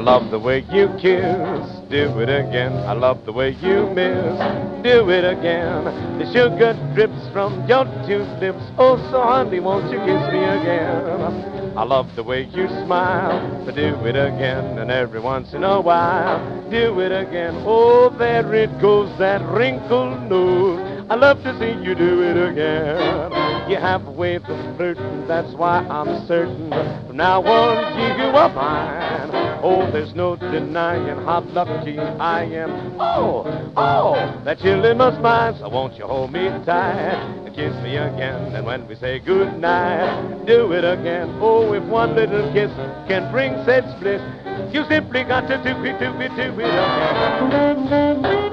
love the way you kiss. Do it again. I love the way you miss. Do it again. The sugar drips from your two lips. Oh, so honey, won't you kiss me again? I love the way you smile. Do it again. And every once in a while, do it again. Oh, there it goes, that wrinkled nose. I love to see you do it again. You have a way of flirting, that's why I'm certain. From now on, you are mine. Oh, there's no denying how lucky I am. Oh, oh, that chilling my spine. So won't you hold me tight and kiss me again? And when we say good night, do it again. Oh, if one little kiss can bring such bliss, you simply got to do it, do it, do it again.